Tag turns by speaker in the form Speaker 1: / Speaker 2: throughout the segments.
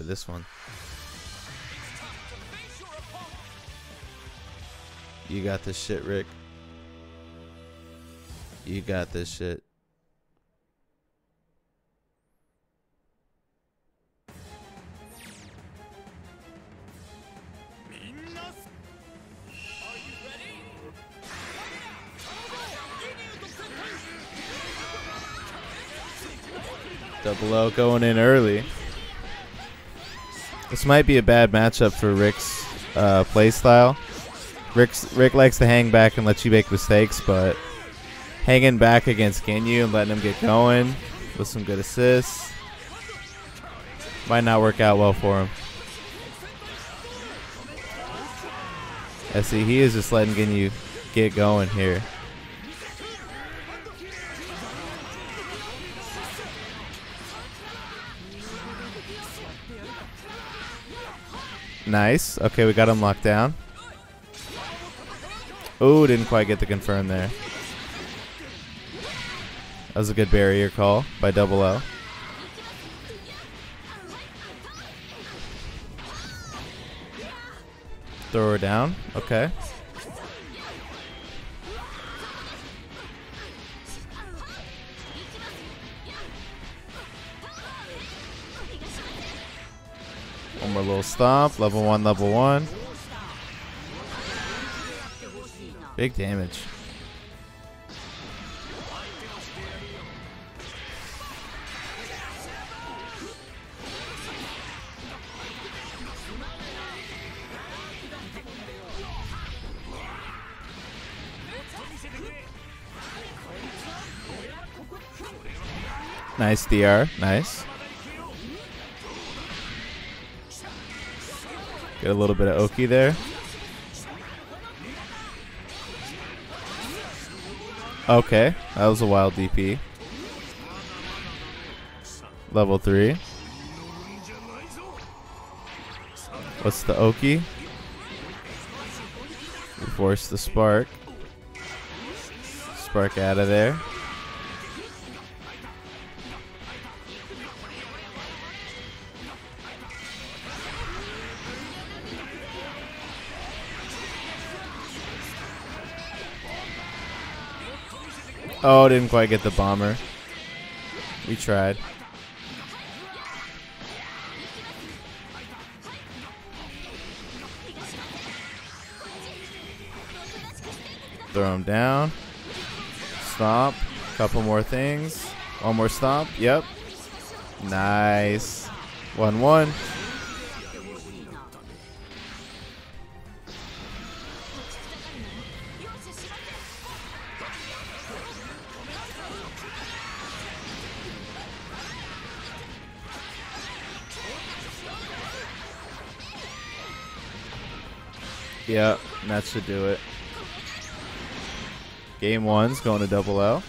Speaker 1: for this one. You got this shit, Rick. You got this shit. Double L going in early. This might be a bad matchup for Rick's uh, playstyle. Rick's, Rick likes to hang back and let you make mistakes, but hanging back against Ginyu and letting him get going with some good assists might not work out well for him. I see he is just letting Ginyu get going here. Nice. Okay, we got him locked down. Oh, didn't quite get the confirm there. That was a good barrier call by Double L. Throw her down. Okay. One more little stomp. Level one, level one. Big damage. Nice DR. Nice. Get a little bit of Oki there. Okay, that was a wild DP. Level 3. What's the Oki? Force the spark. Spark out of there. Oh, didn't quite get the bomber. We tried. Throw him down. Stomp. Couple more things. One more stomp. Yep. Nice. 1 1. Yep, that should do it. Game one's going to double L.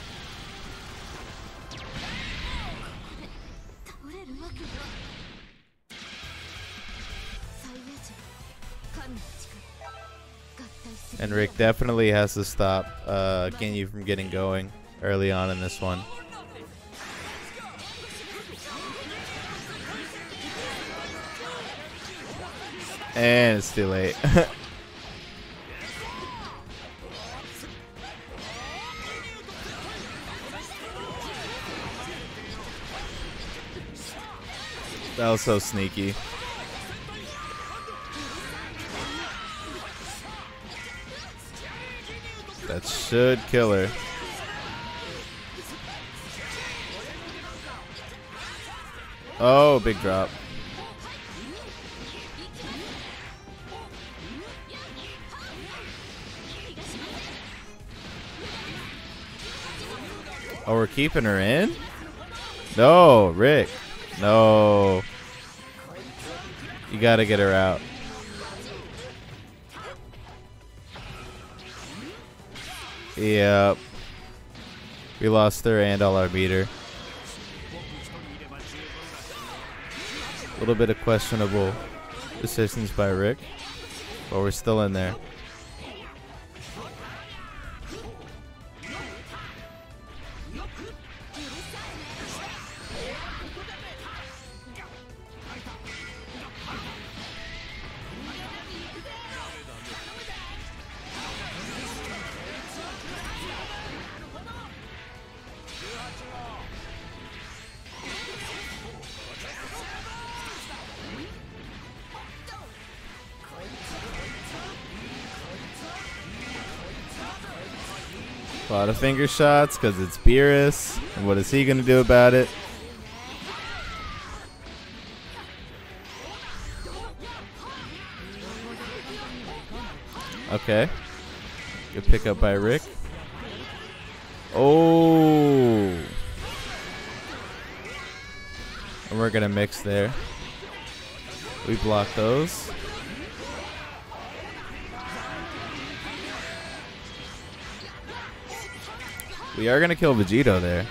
Speaker 1: And Rick definitely has to stop uh, Ginyu from getting going early on in this one. And it's too late. that was so sneaky. That should kill her. Oh, big drop. Oh, we're keeping her in? No, Rick. No. You gotta get her out. Yep. We lost her and all our meter. A little bit of questionable decisions by Rick, but we're still in there. A lot of finger shots because it's Beerus. And what is he going to do about it? Okay. Good pickup by Rick. Oh. And we're going to mix there. We block those. We are going to kill Vegito there.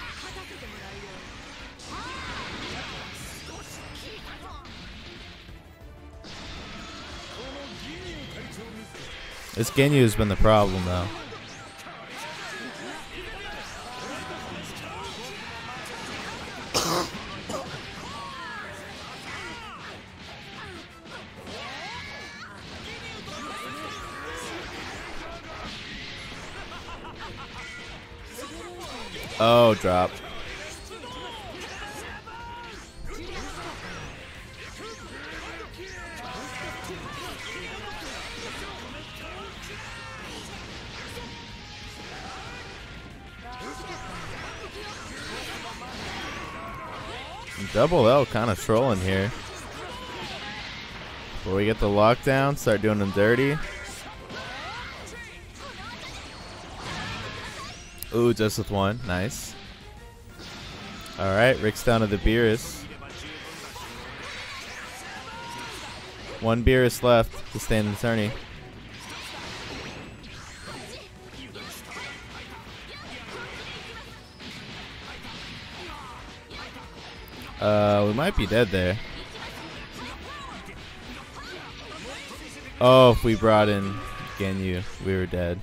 Speaker 1: This Ginyu has been the problem, though. Oh, drop. Double L kind of trolling here. Before we get the lockdown, start doing them dirty. Ooh, just with one. Nice. Alright, Rick's down to the Beerus. One Beerus left to stand in the tourney. Uh, we might be dead there. Oh, if we brought in Ginyu, we were dead.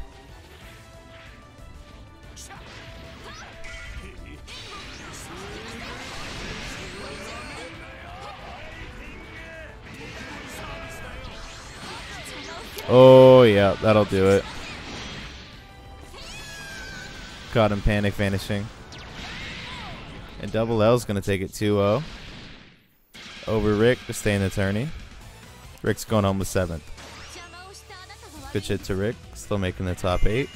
Speaker 1: Oh, yeah, that'll do it. Caught him panic vanishing. And Double L's going to take it 2-0 over Rick to stay in the tourney. Rick's going home with 7th. Good shit to Rick. Still making the top 8.